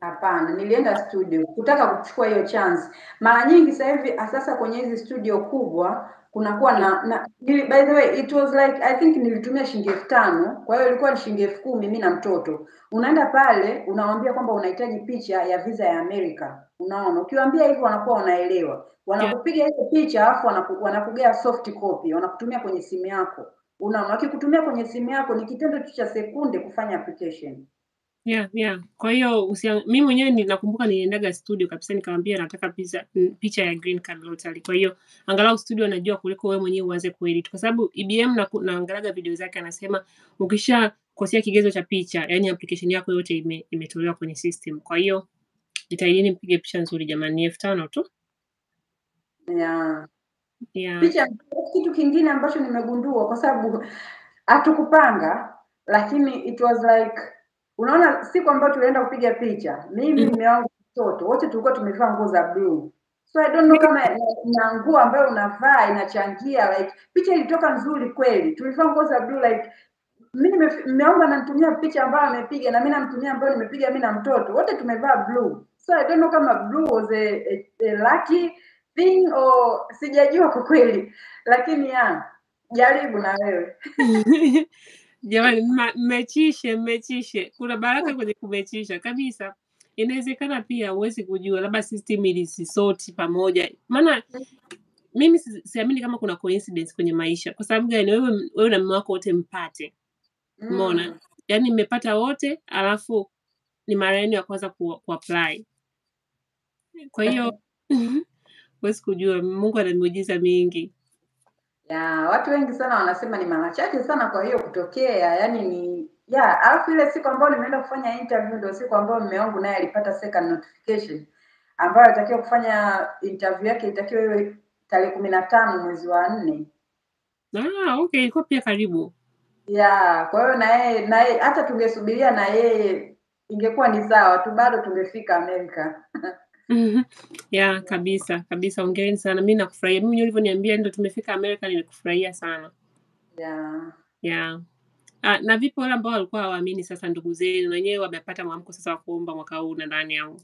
Hapana, nilienda studio kutaka kuchukua hiyo chance. Mara nyingi sasa hivi sasa kwenye hizi studio kubwa kunakuwa na, na by the way it was like I think nilitumia shilingi elfu tano kwa hiyo ilikuwa ni shilingi elfu kumi mimi na mtoto. Unaenda pale unawambia kwamba unahitaji picha ya visa ya Amerika. Unaona, ukiwaambia hivyo wanakuwa wanaelewa, wanakupiga Yeah, ile picha alafu wanaku, wanakugea soft copy, wanakutumia kwenye simu yako. Unaona, wakikutumia kwenye simu yako ni kitendo tu cha sekunde kufanya application. Yeah, yeah. Kwa hiyo usia, mimi mwenyewe ninakumbuka niliendaga studio kabisa nikamwambia nataka picha, mm, picha ya Green Card Lottery. Kwa hiyo angalau studio anajua kuliko wewe mwenyewe uanze kuedit, kwa sababu IBM na naangalaga video zake anasema ukisha ukishakosea kigezo cha picha, yani application yako yote ime, imetolewa kwenye system. Kwa hiyo jitahidini mpige picha nzuri jamani, ni elfu tano tu. Yeah. Yeah. picha kitu kingine ambacho nimegundua kwa sababu hatukupanga lakini it was like unaona siku ambayo tulienda kupiga picha mimi Mhm. mume wangu mtoto wote tulikuwa tumevaa nguo za blue. So i don't know kama na na nguo ambayo unavaa inachangia like picha ilitoka nzuri kweli. Tulivaa nguo za blue like mimi nimeomba ananitumia picha ambayo amepiga na mimi namtumia ambayo nimepiga mimi na mtoto wote tumevaa blue. So I don't know kama blue was a, a, a lucky thing or sijajua kwa kweli. Lakini ya jaribu na wewe Jamani, mmechishe, mmechishe. Kuna baraka kwenye kumechisha kabisa. Inawezekana pia huwezi kujua, labda system ilisisoti pamoja, maana mimi si- siamini kama kuna coincidence kwenye maisha. Kwa sababu gani? Wewe, wewe na mume wako wote mpate, umeona? mm. Yaani mmepata wote, alafu ni mara yenu ya kwanza ku, kuapply. Kwa hiyo huwezi kujua, Mungu ana miujiza mingi. Ya watu wengi sana wanasema ni mara chache sana kwa hiyo kutokea yani ni ya alafu ile siku ambayo nimeenda kufanya interview ndio siku ambayo mume wangu naye alipata second notification ambayo alitakiwa kufanya interview yake itakiwa iwe tarehe kumi na tano mwezi wa nne Ah, okay, ilikuwa pia karibu. ya kwa hiyo na yeye na yeye hata tungesubiria na yeye ingekuwa ni sawa tu bado tungefika Amerika Mhm. ya kabisa kabisa, ongereni sana. Mi nakufurahia. Mimi ulivyoniambia ndo tumefika Amerika, nimekufurahia sana Yeah. Yeah. ah, na vipi wale ambao walikuwa hawaamini, sasa ndugu zenu na wenyewe wamepata mwamko sasa wa kuomba mwaka huu nadhani au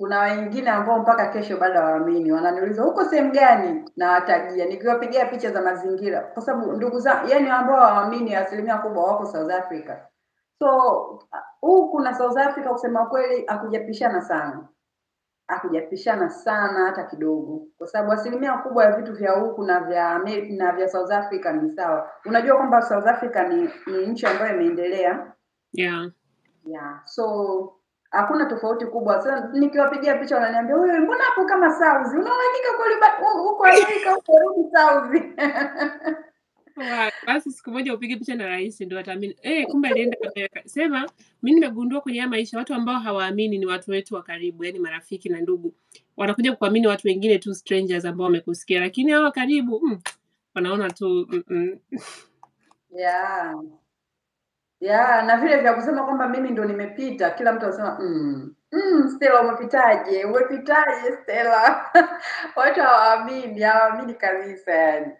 kuna wengine ambao mpaka kesho bado hawaamini, wananiuliza huko sehemu gani, na watajia nikiwapigia picha za mazingira, kwa sababu ndugu za yani ambao hawaamini asilimia kubwa wako South Africa. So huu kuna South Africa, kusema kweli, hakujapishana sana, hakujapishana sana hata kidogo, kwa sababu asilimia kubwa ya vitu vya huku na vya na vya South Africa ni sawa. Unajua kwamba South Africa ni, ni nchi ambayo imeendelea yeah. Yeah, so hakuna tofauti kubwa. Sasa nikiwapigia picha wananiambia wewe, mbona hapo kama South? Una uhakika kweli huko Amerika huko rudi South? Wa- Basi siku moja upige picha na rais ndio ataamini. Eh, kumbe alienda. Sema mimi nimegundua kwenye haya maisha watu ambao hawaamini ni watu wetu wa karibu, yani marafiki na ndugu. Wanakuja kuamini watu wengine tu strangers ambao wamekusikia, lakini hawa karibu mm, wanaona tu mm -mm. Yeah. Yeah, na vile vya kusema kwamba mimi ndo nimepita, kila mtu anasema mm, mm, Stella umepitaje? Umepitaje Stella? Watu hawaamini, hawaamini kabisa yani.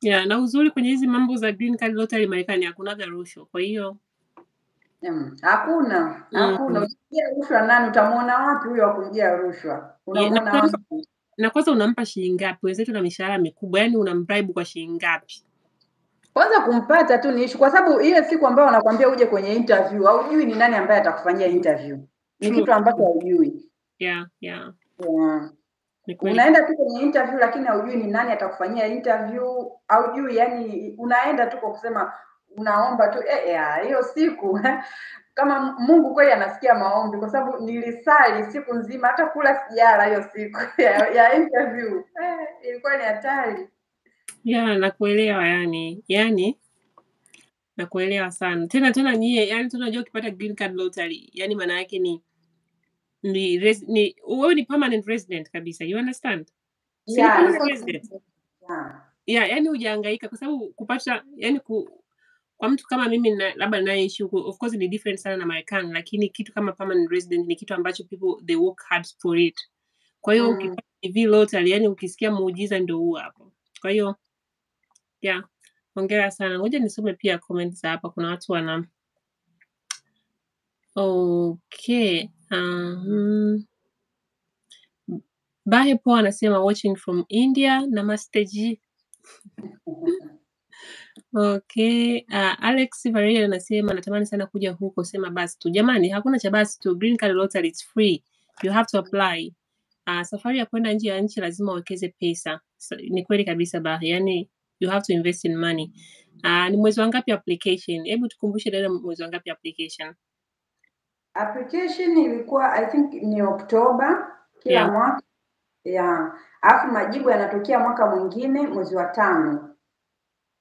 Yeah, na uzuri kwenye hizi mambo za green card lottery Marekani hakunaga rushwa. Kwa hiyo Mm, hakuna, hakuna. mm, Ukipigia rushwa nani utamwona wapi huyo wa kumjia rushwa? yeah, na Unamwona kwanza wapi? na kwanza unampa shilingi ngapi? Wenzetu na mishahara mikubwa, yani unambribe kwa shilingi ngapi? Kwanza kumpata tu ni issue, kwa sababu ile siku ambayo wanakuambia uje kwenye interview, haujui ni nani ambaye atakufanyia interview. Ni True. kitu ambacho haujui. Yeah, yeah. Yeah. Unaenda tu kwenye interview lakini haujui ni nani atakufanyia interview, haujui yani, unaenda tu kwa kusema unaomba tu eh, eh, hiyo siku kama Mungu kweli anasikia maombi, kwa sababu nilisali siku nzima, hata kula sijala hiyo siku ya, ya interview eh, ilikuwa ni hatari. ya nakuelewa yani. Yani nakuelewa sana. Tena tena nyie, yani tunajua ukipata green card lottery, yani maana yake ni ni, res, ni wewe ni permanent resident kabisa. You understand? Yeah, permanent resident. yeah. Yeah, yani hujahangaika kwa sababu kupata yani ku, kwa mtu kama mimi na, labda nayeishi huku of course ni different sana na Marekani, lakini kitu kama permanent resident ni kitu ambacho people they work hard for it. Kwa hiyo Mm. ukipata lottery, yani ukisikia muujiza ndio huo hapo. Kwa hiyo yeah, hongera sana. Ngoja nisome pia comments za hapa. Kuna watu wana okay. Um, Bahe Po anasema watching from India. Namaste ji. Okay. Uh, Alex Varia anasema natamani sana kuja huko, sema basi tu. Jamani, hakuna cha basi tu. Green Card Lottery it's free. You have to apply. Uh, safari ya kwenda nje ya nchi lazima uwekeze pesa. So, ni kweli kabisa Bahe. Yaani you have to invest in money. Uh, ni mwezi wa ngapi application? Hebu tukumbushe dada mwezi wa ngapi application? Application ilikuwa I think ni Oktoba kila Yeah. mwaka yeah. Alafu majibu yanatokea mwaka mwingine mwezi wa tano.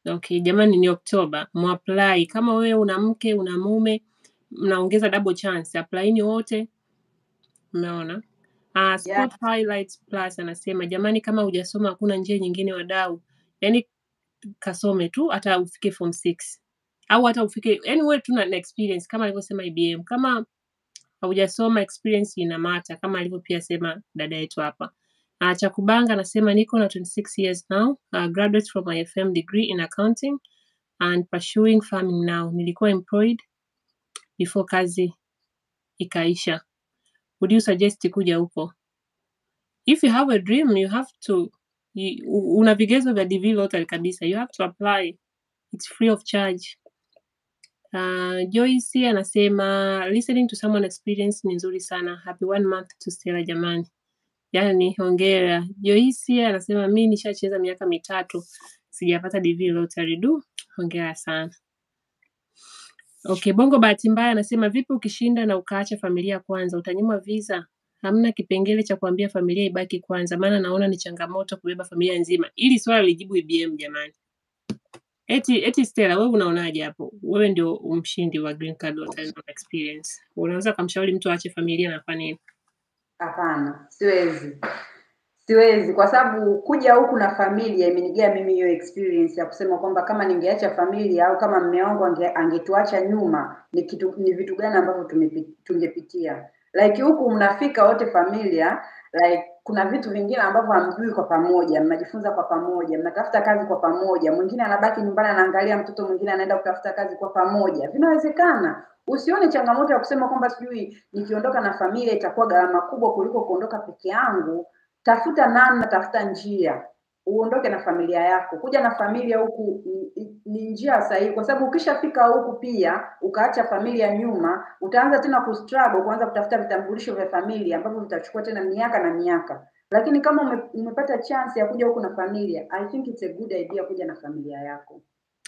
Okay, jamani ni Oktoba. Muapply. Kama wewe una mke, una mume, mnaongeza double chance. Applyini wote. Umeona? Uh, Yeah. Highlights Plus anasema jamani, kama hujasoma hakuna njia nyingine wadau, yani kasome tu hata ufike form 6 au hata ufike yani, wewe tu na na experience kama alivyosema IBM. Kama haujasoma experience ina mata, kama alivyo pia sema dada yetu hapa. Uh, Chakubanga anasema niko na 26 years now, uh, graduate from my FM degree in accounting and pursuing farming now. Nilikuwa employed before kazi ikaisha. Would you suggest kuja huko? If you have a dream, you have to una vigezo vya DV lottery kabisa. You have to apply. It's free of charge. Uh, Joyce anasema listening to someone experience ni nzuri sana. Happy one month to Stella jamani. Yaani hongera. Joyce anasema mi nishacheza miaka mitatu sijapata DV lottery. Du, hongera sana. Okay, Bongo bahati mbaya anasema vipi ukishinda na ukaacha familia kwanza, utanyimwa visa? Hamna kipengele cha kuambia familia ibaki kwanza, maana naona ni changamoto kubeba familia nzima. Ili swala lijibu IBM jamani. Eti eti Stella, wewe unaonaje hapo? Wewe ndio mshindi wa Green Card wa of Experience. Unaweza kumshauri mtu aache familia na afanye nini? Hapana, siwezi. Siwezi kwa sababu kuja huku na familia imenigea mimi hiyo experience ya kusema kwamba kama ningeacha familia au kama mme wangu ange, angetuacha nyuma ni kitu ni vitu gani ambavyo tungepitia. Like huku mnafika wote familia, like kuna vitu vingine ambavyo hamjui kwa pamoja, mnajifunza kwa pamoja, mnatafuta kazi kwa pamoja, mwingine anabaki nyumbani anaangalia mtoto, mwingine anaenda kutafuta kazi kwa pamoja. Vinawezekana. Usione changamoto ya kusema kwamba sijui nikiondoka na familia itakuwa gharama kubwa kuliko kuondoka peke yangu tafuta namna, tafuta njia, uondoke na familia yako. Kuja na familia huku ni, njia sahihi, kwa sababu ukishafika huku pia ukaacha familia nyuma, utaanza tena kustruggle, kuanza kutafuta vitambulisho vya familia ambavyo vitachukua tena miaka na miaka. Lakini kama ume, umepata chance ya kuja huku na familia, I think it's a good idea kuja na familia yako.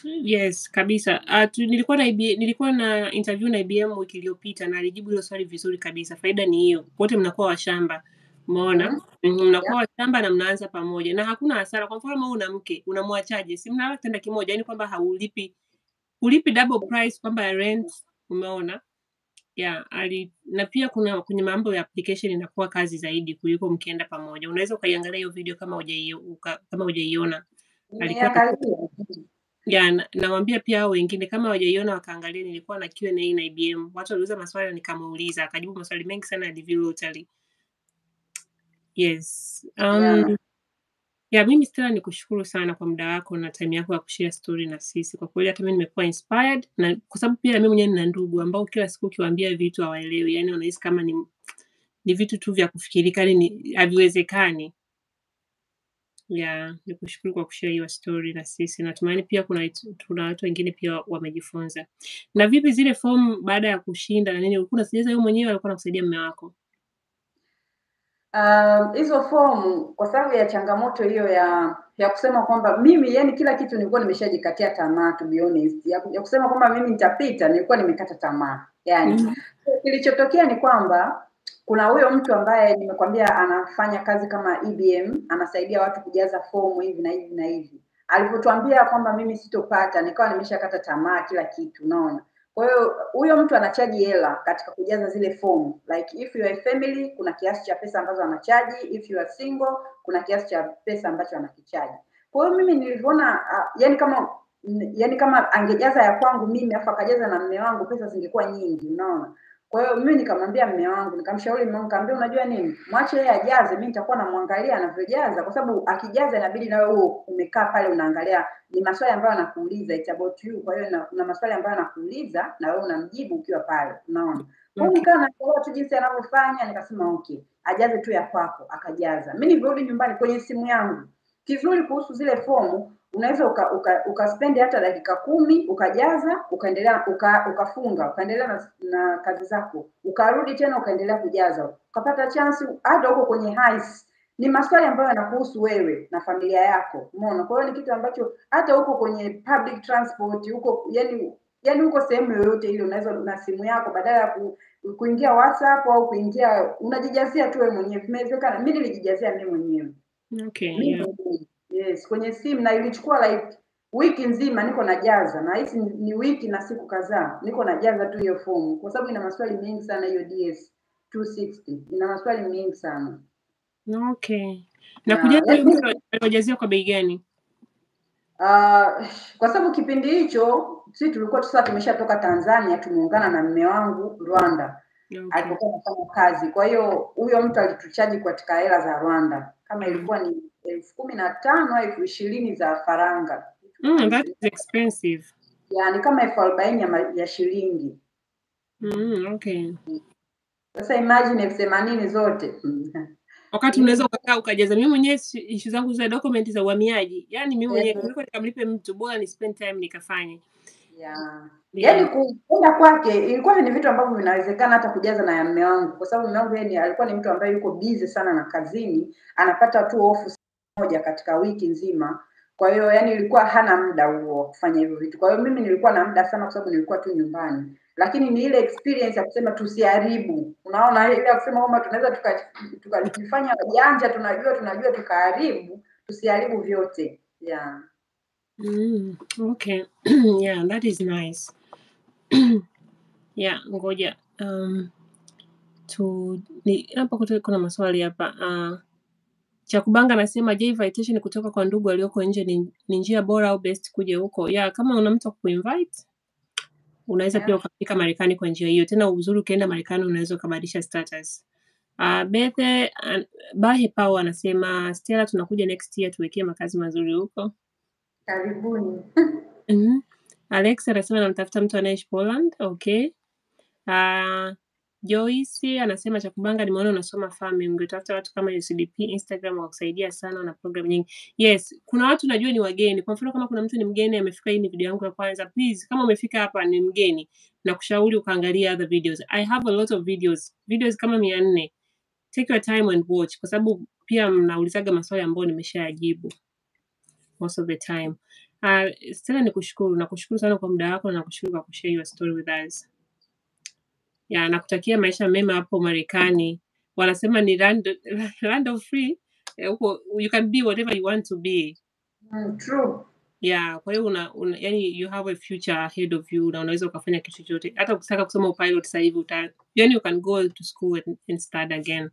Yes, kabisa. Uh, tu, nilikuwa na IBM, nilikuwa na interview na IBM wiki iliyopita na alijibu hilo swali vizuri kabisa. Faida ni hiyo, wote mnakuwa washamba, umeona? Mhm, Mnakuwa Yeah. washamba na mnaanza pamoja na hakuna hasara. Kwa mfano, kama una mke unamwachaje? Si mnalala kitanda kimoja, yani kwamba haulipi ulipi double price kwamba rent, umeona? Yeah, ali, na pia kuna kwenye mambo ya application inakuwa kazi zaidi kuliko mkienda pamoja. Unaweza ukaiangalia hiyo video kama hujaio, uka, kama hujaiona. Alikuwa Nimeangalia. ya na- nawaambia pia hao wengine kama hawajaiona wakaangalia. Nilikuwa na Q&A na IBM, watu waliuliza maswali na nikamuuliza, akajibu maswali mengi sana ya DV Lottery. Yes. Um, Yeah. yeah, mimi Stella nikushukuru sana kwa muda wako na time yako ya kushare story na sisi. Kwa kweli hata mimi nimekuwa inspired na kwa sababu pia mimi mwenyewe nina ndugu ambao kila siku ukiwaambia vitu hawaelewi, yani wanahisi kama ni ni vitu tu vya kufikirika, yani ni haviwezekani. Ya, nikushukuru kwa kushare hiyo story na sisi. Natumaini pia kuna watu- kuna watu wengine pia wamejifunza. Na vipi zile fomu baada ya kushinda na nini, ulikuwa unazijaza wewe mwenyewe au alikuwa anakusaidia mume wako? Hizo fomu kwa sababu ya changamoto hiyo ya ya kusema kwamba mimi yani kila kitu nilikuwa nimeshajikatia tamaa to be honest. Ya, ya kusema kwamba mimi nitapita nilikuwa nimekata tamaa. Yani mm-hmm. kilichotokea ni kwamba kuna huyo mtu ambaye nimekwambia anafanya kazi kama EBM, anasaidia watu kujaza fomu hivi na hivi na hivi. Alipotuambia kwamba mimi sitopata, nikawa nimeshakata tamaa kila kitu, unaona. Kwa hiyo huyo mtu anachaji hela katika kujaza zile fomu. Like if you are family, kuna kiasi cha pesa ambazo anachaji, if you are single, kuna kiasi cha pesa ambacho anakichaji. Kwa hiyo mimi nilivyoona uh, yani kama yani kama angejaza ya kwangu mimi afu akajaza na mme wangu, pesa zingekuwa nyingi, unaona. Kwa hiyo mimi nikamwambia mume wangu, nikamshauri mume wangu, nikamwambia unajua nini, mwache yeye ajaze, mimi nitakuwa namwangalia anavyojaza, kwa sababu akijaza inabidi na wewe umekaa pale unaangalia ni maswali ambayo anakuuliza it's about you. Kwa hiyo na- kuna maswali ambayo anakuuliza na wewe unamjibu ukiwa pale, unaona. Kwa hiyo nikawa naangalia tu jinsi anavyofanya, nikasema okay, ajaze tu ya kwako, akajaza. Mimi nilirudi nyumbani kwenye simu yangu, kizuri kuhusu zile fomu unaweza uka, uka, ukaspendi hata dakika kumi ukajaza ukaendelea uka, ukafunga ukaendelea na, na kazi zako. Ukarudi tena ukaendelea kujaza. Ukapata chance hata huko kwenye highs ni maswali ambayo yanakuhusu wewe na familia yako. Umeona? Kwa hiyo ni kitu ambacho hata huko kwenye public transport huko yani yani huko sehemu yoyote ile unaweza na simu yako badala ya ku, kuingia whatsapp au kuingia unajijazia tu wewe mwenyewe. Vimewezekana mi nilijijazia mimi mwenyewe. Okay, yeah. mwenyewe yes kwenye simu na ilichukua like wiki nzima niko najaza na hisi ni, wiki na siku kadhaa niko najaza tu hiyo fomu kwa sababu ina maswali mengi sana hiyo ds 260 ina maswali mengi sana Okay. Na na kujaza hiyo kwa bei gani? uh, kwa sababu kipindi hicho sisi tulikuwa sasa tumeshatoka tanzania tumeungana na mme wangu rwanda Okay. alipokuwa anafanya kazi kwa hiyo huyo mtu alituchaji katika hela za rwanda kama Mm. ilikuwa ni elfu kumi na tano elfu ishirini za faranga Mm, that is expensive. ya ni kama elfu arobaini ya, ya shilingi Mm, okay. sasa imagine elfu themanini zote Wakati unaweza ukakaa ukajaza. Mimi mwenyewe ishu zangu za document za uhamiaji, yani mimi mwenyewe yeah. kuliko nikamlipe mtu, bora ni spend time nikafanye. yeah. Yeah. yaani kuenda kwake ilikuwa ni vitu ambavyo vinawezekana hata kujaza na ya mme wangu kwa sababu mme wangu yeye alikuwa ni mtu ambaye yuko busy sana na kazini anapata tu ofu moja katika wiki nzima kwa hiyo yani ilikuwa hana muda huo kufanya hivyo vitu kwa hiyo mimi nilikuwa na muda sana kwa sababu nilikuwa tu nyumbani lakini ni ile experience ya kusema tusiharibu unaona ile ya kusema kwamba tunaweza tukajifanya tuka, wajanja tunajua tunajua tukaharibu tusiharibu vyote yeah. Mm, okay. yeah, that is nice. yeah, ngoja. Um, tu ni hapa kuna maswali hapa. Uh, Chakubanga anasema je, invitation kutoka kwa ndugu walioko nje ni, ni njia bora au best kuja huko? Yeah, kama una mtu kuinvite unaweza yeah. pia ukafika Marekani kwa njia hiyo. Tena uzuri ukienda Marekani unaweza ukabadilisha status. Uh, Bethe Bahe Pau anasema Stella, tunakuja next year tuwekee makazi mazuri huko. Karibuni. Mhm. Alex anasema anamtafuta mtu anayeishi Poland. Okay. Uh, Joyce anasema Chakubanga, nimeona unasoma farming, ungetafuta watu kama UCDP Instagram wakusaidia sana na program nyingi. Yes, kuna watu najua ni wageni. Kwa mfano kama kuna mtu ni mgeni amefika, hii ni video yangu ya kwanza, please, kama umefika hapa ni mgeni, na kushauri ukaangalia other videos. I have a lot of videos, videos kama mia nne. Take your time and watch, kwa sababu pia mnaulizaga maswali ambayo nimeshayajibu most of the time. Uh, Stella nikushukuru, nakushukuru sana kwa muda wako na nakushukuru kwa kushare your story with us. Ya, nakutakia maisha mema hapo Marekani. Wanasema ni land, land of free. Eh, Huko you can be whatever you want to be. Mm, true. Yeah, kwa hiyo una, una yani you have a future ahead of you na unaweza ukafanya kitu chochote. Hata ukitaka kusoma sasa hivi uta yani you can go to school and, and start again.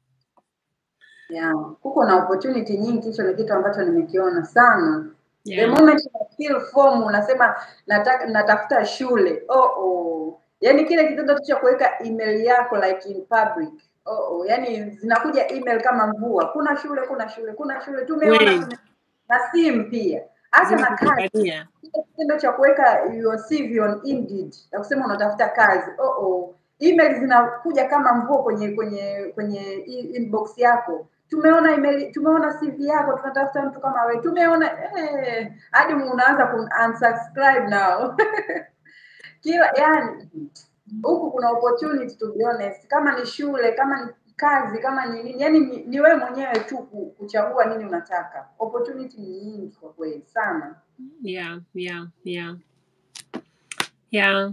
Yeah. Kuko na opportunity nyingi, hicho ni kitu ambacho nimekiona sana. The moment you fill form unasema nataka natafuta shule. Oh oh. Yaani kile kitendo tu cha kuweka email yako like in public. Oh oh. yani zinakuja email kama mvua. Kuna shule, kuna shule, kuna shule. Tumeona na simu pia. Hata na kazi. Kile kitendo cha kuweka your CV on Indeed na kusema unatafuta kazi. Oh oh. Email zinakuja kama mvua kwenye kwenye kwenye inbox yako. Tumeona email, tumeona CV yako, tunatafuta mtu kama wewe. Tumeona eh, hadi unaanza ku unsubscribe now. Kila yani huku kuna opportunity to be honest. Kama ni shule, kama ni kazi, kama ni nini, yani ni, ni wewe mwenyewe tu kuchagua nini unataka. Opportunity ni nyingi kwa kweli sana. Yeah, yeah, yeah. Yeah.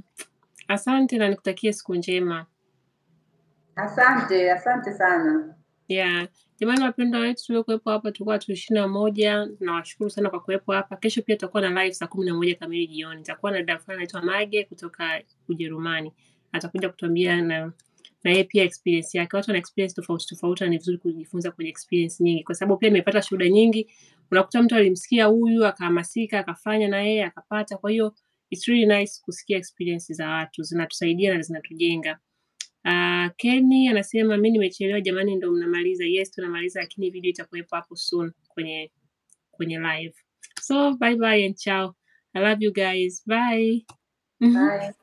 Asante na nikutakie siku njema. Asante, asante sana. Yeah. Jamani wapendwa wetu tuliokuwepo hapa tulikuwa watu ishirini na moja. Nawashukuru sana kwa kuwepo hapa. Kesho pia tutakuwa na live saa kumi na moja kamili jioni. Nitakuwa na dada fulani anaitwa Mage kutoka Ujerumani. Atakuja kutuambia na na yeye pia experience yake. Watu wana experience tofauti tofauti na ni vizuri kujifunza kwenye experience nyingi, kwa sababu pia nimepata shuhuda nyingi. Unakuta mtu alimsikia huyu akahamasika akafanya na yeye akapata. Kwa hiyo it's really nice kusikia experience za watu, zinatusaidia na zinatujenga. Uh, Kenny anasema mi nimechelewa jamani, ndo mnamaliza? Yes, tunamaliza, lakini video itakuwepo hapo soon kwenye kwenye live. So bye bye and ciao. I love you guys. Bye. Bye.